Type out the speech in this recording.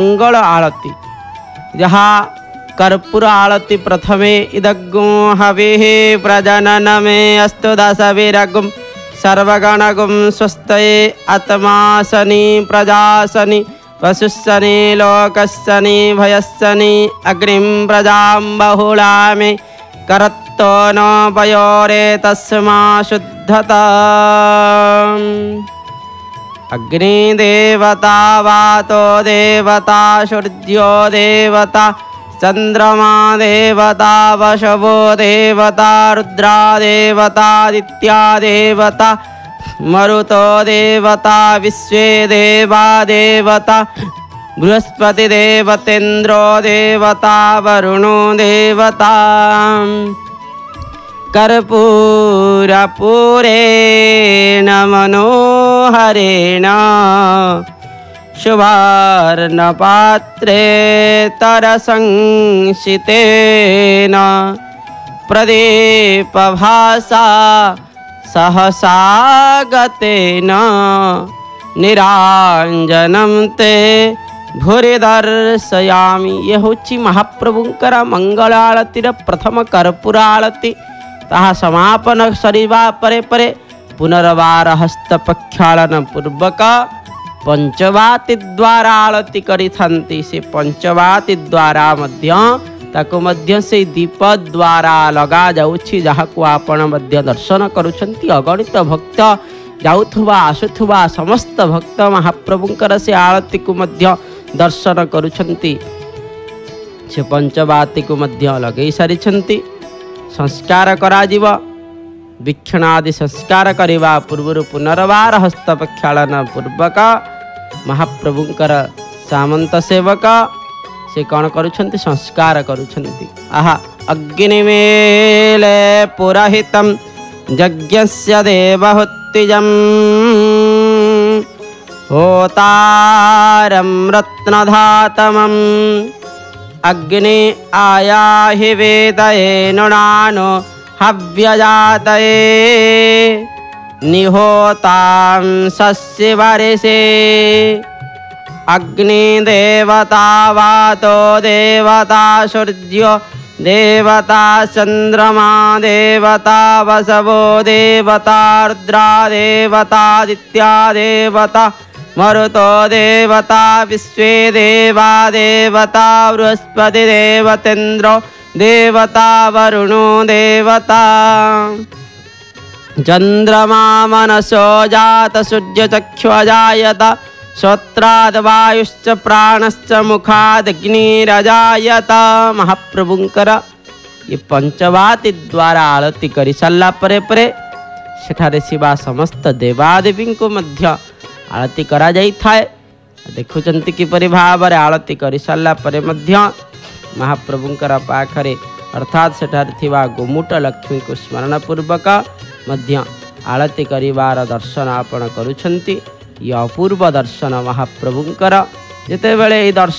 मंगल आळति यहा कर्पूर आळति प्रथमे इदग्गो हवेः प्रजननमे अस्तु दशविरगुं सर्वगणगुं स्वस्तये आत्मासनि प्रजासनि वसुस्सनि लोकस्सनि भयस्सनि अग्निं प्रजां बहुलामि करत्तो नो पयोरे तस्मा शुद्धता। अग्निदेवता वातो देवता सूर्यो देवता चन्द्रमा देवता, वशवो देवता रुद्रा देवतादित्या देवता मरुतो देवता, विश्वे देवा देवता बृहस्पतिदेवतेन्द्रो देवता, वरुणो देवता। कर्पूरपूरेण हरेण शुभार्णपात्रे तरसंसितेन प्रदीपभासा सहसागतेन निरांजनम ते भूरि दर्शयामी। ये हूँ महाप्रभुंकर मंगलाड़तिर प्रथम कर्पूराड़ती ताहा समापन सरीवा परे परे ସରିବା ପରେ ପରେ ପୁନର୍ବାର ହସ୍ତ ପ୍ରକ୍ଷାଳନ ପୂର୍ବକ ପଞ୍ଚବାତି ଦ୍ୱାରା ଆଳତୀ କରିଥାନ୍ତି ସେ ପଞ୍ଚବାତି ଦ୍ୱାରା ମଧ୍ୟ ତାକୁ ମଧ୍ୟ ସେଇ ଦୀପ ଦ୍ୱାରା ଲଗାଯାଉଛି ଯାହାକୁ ଆପଣ ମଧ୍ୟ ଦର୍ଶନ କରୁଛନ୍ତି ଅଗଣିତ ଭକ୍ତ ଯାଉଥିବା ଆସୁଥିବା ସମସ୍ତ ଭକ୍ତ ମହାପ୍ରଭୁଙ୍କର ସେ ଆଳତୀକୁ ମଧ୍ୟ ଦର୍ଶନ କରୁଛନ୍ତି ସେ ପଞ୍ଚବାତିକୁ ମଧ୍ୟ ଲଗେଇ ସାରିଛନ୍ତି ସଂସ୍କାର କରାଯିବ ବିକ୍ଷଣାଦି ସଂସ୍କାର କରିବା ପୂର୍ବରୁ ପୁନର୍ବାର ହସ୍ତପ୍ରକ୍ଷାଳନ ପୂର୍ବକ ମହାପ୍ରଭୁଙ୍କର ସାମନ୍ତ ସେବକ ସେ କ'ଣ କରୁଛନ୍ତି ସଂସ୍କାର କରୁଛନ୍ତି ଆହା ଅଗ୍ନିମେଲେ ପୁରୋହିତମ୍ ଯଜ୍ଞସ୍ୟ ଦେବହୁତ୍ତିଜମ୍ होतारं रत्नधातमम् अग्नि आयाहि वेदये नृणानो हव्यजातये। निहोतां सस्यवर्षे। अग्निदेवता वातो देवता सूर्यो देवता चन्द्रमा देवता वसवो देवता रुद्रा देवतादित्या देवता मरुतो देवता विश्वे देवा देवता बृहस्पतिदेवतेन्द्रो देवता वरुणो देवता। चंद्रमा मनसो जात सूर्यचक्षुजायत श्रोत्राद वायुश्च प्राणश्च मुखादग्निरजायत महाप्रभुंकर, ये पंचवाति द्वारा आरती कर सल्ला परे परे। सेठारे शिवा समस्त देवादेवी को मध्य आरती करा जाए देखुं किपरि भाव आरती करी सल्ला परे मध्य। ପାଖରେ ଅର୍ଥାତ୍ ସେଠାରେ ଥିବା ଗୋମୁଟ ଲକ୍ଷ୍ମୀଙ୍କୁ ସ୍ମରଣ ପୂର୍ବକ ମଧ୍ୟ ଆଳତୀ କରିବାର ଦର୍ଶନ ଆପଣ କରୁଛନ୍ତି ଇଏ ଅପୂର୍ବ ଦର୍ଶନ ମହାପ୍ରଭୁଙ୍କର ଯେତେବେଳେ ଏହି ଦର୍ଶନ